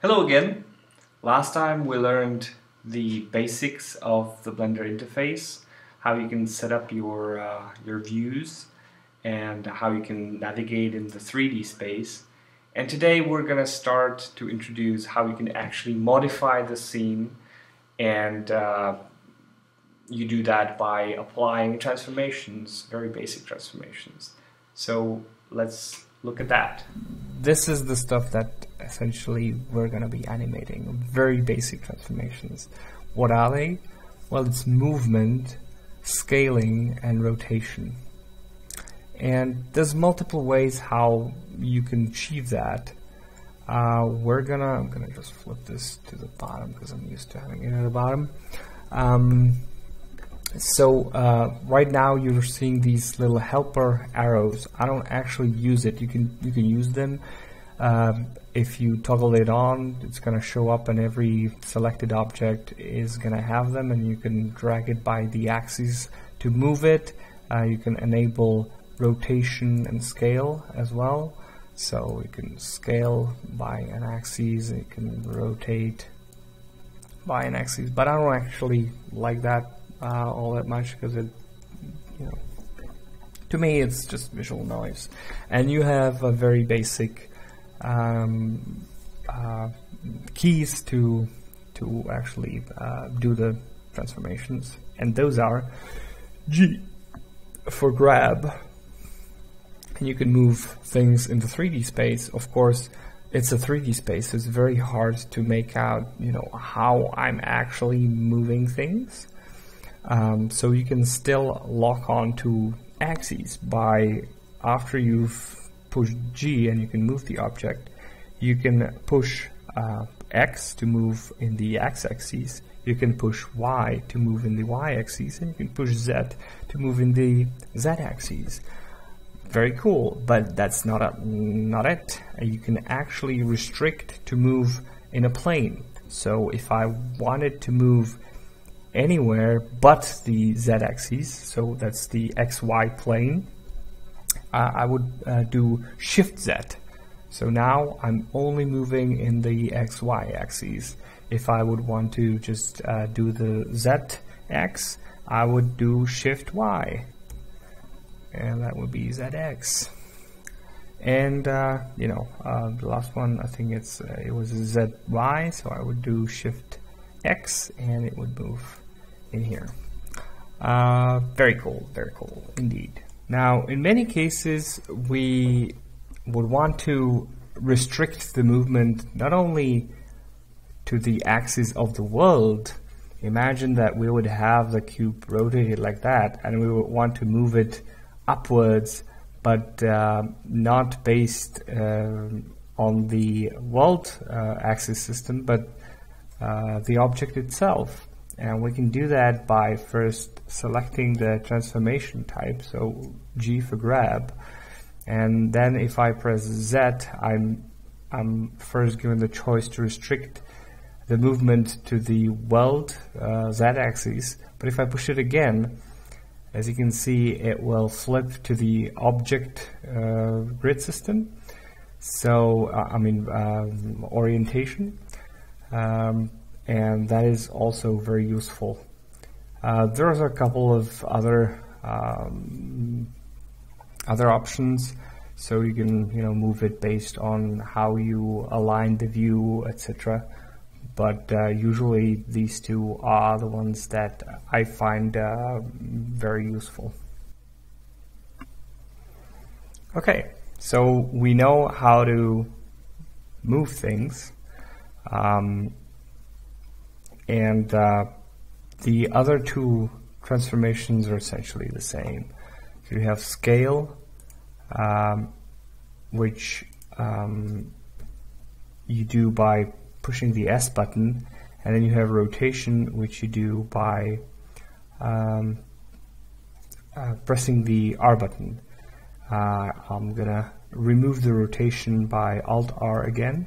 Hello again. Last time we learned the basics of the Blender interface, how you can set up your, uh, your views and how you can navigate in the 3D space. And today we're going to start to introduce how you can actually modify the scene and uh, you do that by applying transformations, very basic transformations. So let's look at that. This is the stuff that essentially we're going to be animating, very basic transformations. What are they? Well, it's movement, scaling, and rotation. And there's multiple ways how you can achieve that. Uh, we're gonna, I'm gonna just flip this to the bottom because I'm used to having it at the bottom. Um, so uh, right now you're seeing these little helper arrows. I don't actually use it. You can you can use them. Um, if you toggle it on, it's going to show up and every selected object is going to have them and you can drag it by the axis to move it. Uh, you can enable rotation and scale as well. So you can scale by an axis, you can rotate by an axis, but I don't actually like that uh, all that much because it, you know, to me it's just visual noise. And you have a very basic um, uh, keys to to actually uh, do the transformations, and those are G for grab, and you can move things in the 3D space. Of course, it's a 3D space, so it's very hard to make out, you know, how I'm actually moving things. Um, so you can still lock on to axes by after you've pushed G and you can move the object, you can push uh, X to move in the X-axis, you can push Y to move in the Y-axis, and you can push Z to move in the Z-axis. Very cool, but that's not, a, not it. You can actually restrict to move in a plane. So if I wanted to move anywhere but the z-axis, so that's the xy plane, uh, I would uh, do Shift Z. So now I'm only moving in the xy axis. If I would want to just uh, do the zx, I would do Shift Y, and that would be zx. And uh, you know, uh, the last one I think it's uh, it was zy, so I would do Shift X, and it would move in here. Uh, very cool, very cool indeed. Now, in many cases, we would want to restrict the movement not only to the axis of the world. Imagine that we would have the cube rotated like that, and we would want to move it upwards, but uh, not based uh, on the world uh, axis system, but uh, the object itself. And we can do that by first selecting the transformation type, so G for grab. And then if I press Z, I'm, I'm first given the choice to restrict the movement to the weld uh, Z-axis. But if I push it again, as you can see, it will flip to the object uh, grid system. So, uh, I mean, um, orientation. Um, and that is also very useful. Uh, there's a couple of other um, other options, so you can you know move it based on how you align the view, etc. But uh, usually these two are the ones that I find uh, very useful. Okay, so we know how to move things. Um, and uh, the other two transformations are essentially the same. So you have scale, um, which um, you do by pushing the S button, and then you have rotation, which you do by um, uh, pressing the R button. Uh, I'm gonna remove the rotation by Alt R again.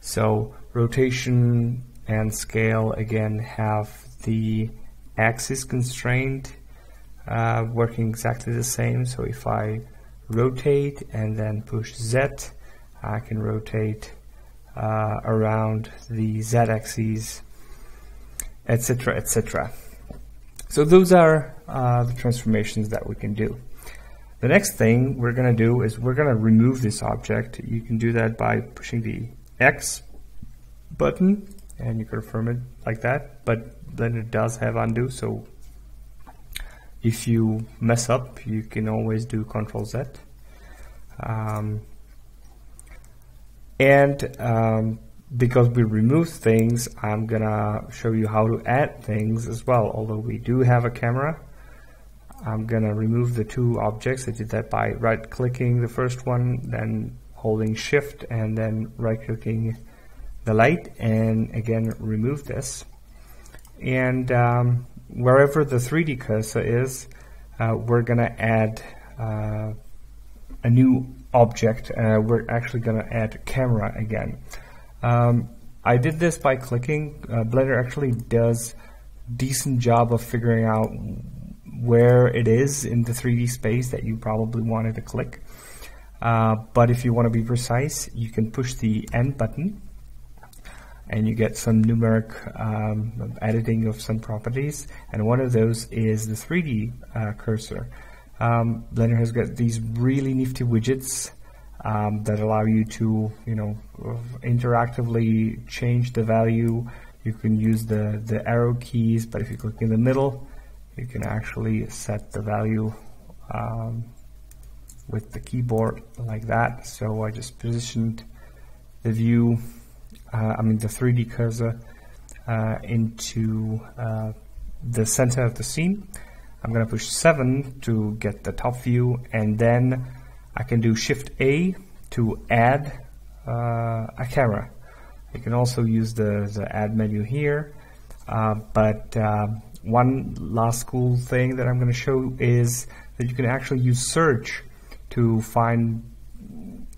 So rotation and scale again have the axis constraint uh, working exactly the same so if I rotate and then push Z, I can rotate uh, around the Z axis, etc., etc. So those are uh, the transformations that we can do. The next thing we're going to do is we're going to remove this object. You can do that by pushing the X button and you confirm it like that, but then it does have undo, so if you mess up, you can always do Control Z. Um, and um, because we remove things, I'm gonna show you how to add things as well. Although we do have a camera, I'm gonna remove the two objects. I did that by right clicking the first one, then holding shift and then right clicking the light and again remove this. And um, wherever the 3D cursor is, uh, we're gonna add uh, a new object. Uh, we're actually gonna add camera again. Um, I did this by clicking. Uh, Blender actually does decent job of figuring out where it is in the 3D space that you probably wanted to click. Uh, but if you want to be precise, you can push the N button and you get some numeric um, editing of some properties. And one of those is the 3D uh, cursor. Um, Blender has got these really nifty widgets um, that allow you to, you know, interactively change the value. You can use the, the arrow keys, but if you click in the middle, you can actually set the value um, with the keyboard like that. So I just positioned the view, I mean the 3D cursor uh, into uh, the center of the scene. I'm going to push 7 to get the top view and then I can do Shift A to add uh, a camera. You can also use the, the add menu here, uh, but uh, one last cool thing that I'm going to show is that you can actually use search to find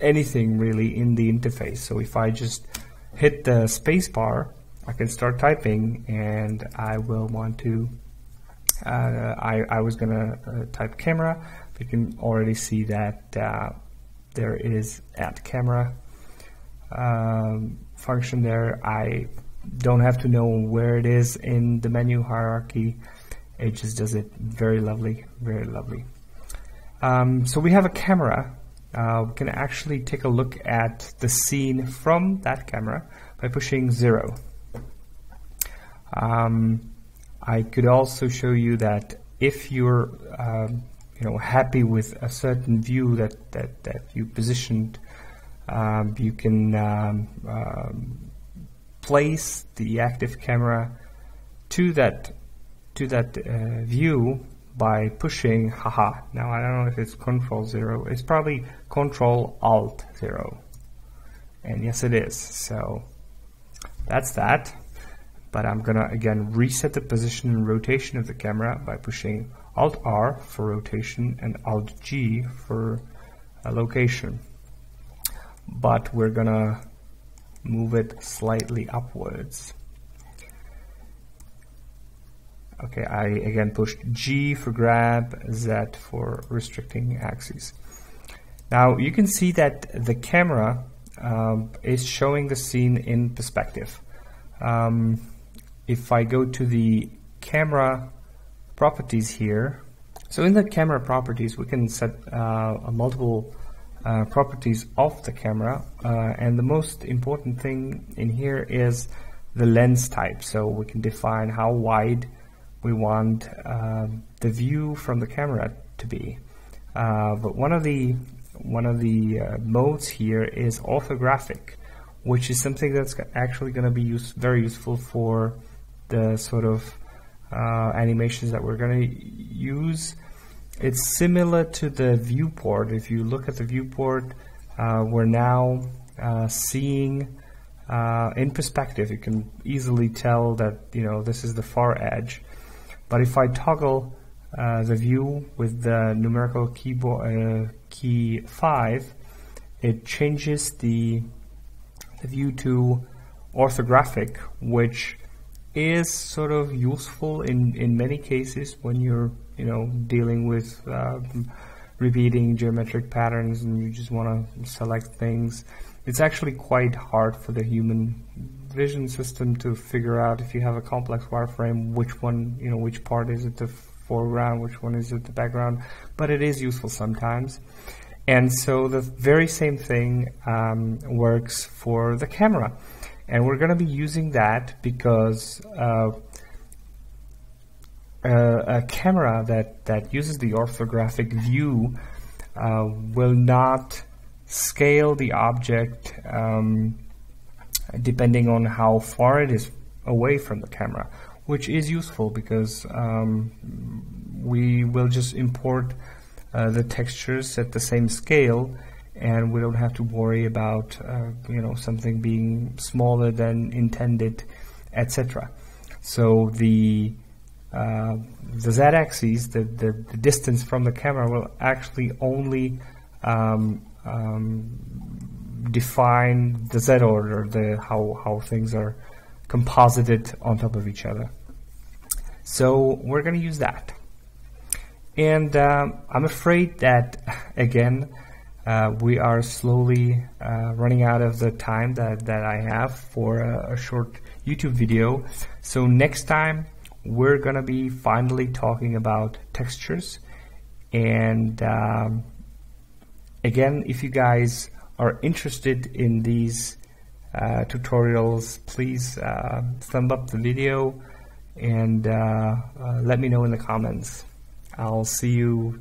anything really in the interface. So if I just hit the spacebar, I can start typing and I will want to, uh, I, I was going to uh, type camera, you can already see that uh, there is at camera um, function there. I don't have to know where it is in the menu hierarchy. It just does it very lovely, very lovely. Um, so we have a camera. Uh, we can actually take a look at the scene from that camera by pushing zero. Um, I could also show you that if you're um, you know happy with a certain view that that, that you positioned um, you can um, um, place the active camera to that to that uh, view by pushing haha now I don't know if it's control zero it's probably control alt zero and yes it is so that's that but I'm gonna again reset the position and rotation of the camera by pushing Alt R for rotation and Alt G for a location. But we're gonna move it slightly upwards. Okay, I again pushed G for grab, Z for restricting axes. Now you can see that the camera um, is showing the scene in perspective. Um, if I go to the camera properties here. So in the camera properties, we can set uh, multiple uh, properties of the camera. Uh, and the most important thing in here is the lens type. So we can define how wide we want um, the view from the camera to be. Uh, but one of the one of the uh, modes here is orthographic, which is something that's actually going to be use very useful for the sort of uh, animations that we're going to use. It's similar to the viewport. If you look at the viewport, uh, we're now uh, seeing uh, in perspective. You can easily tell that you know this is the far edge. But if I toggle uh, the view with the numerical keyboard uh, key five, it changes the, the view to orthographic, which is sort of useful in, in many cases when you're you know dealing with um, repeating geometric patterns and you just want to select things. It's actually quite hard for the human vision system to figure out if you have a complex wireframe, which one, you know, which part is it the foreground, which one is it the background, but it is useful sometimes. And so the very same thing um, works for the camera. And we're going to be using that because uh, uh, a camera that, that uses the orthographic view uh, will not scale the object um, depending on how far it is away from the camera, which is useful because um, we will just import uh, the textures at the same scale and we don't have to worry about uh, you know something being smaller than intended etc so the uh, the z-axis, the, the, the, distance from the camera will actually only um, um, define the z order, the how, how things are composited on top of each other. So we're going to use that. And um, I'm afraid that, again, uh, we are slowly uh, running out of the time that, that I have for a, a short YouTube video. So next time we're gonna be finally talking about textures and um, again if you guys are interested in these uh, tutorials please uh, thumb up the video and uh, uh let me know in the comments. I'll see you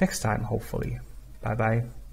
next time hopefully. Bye bye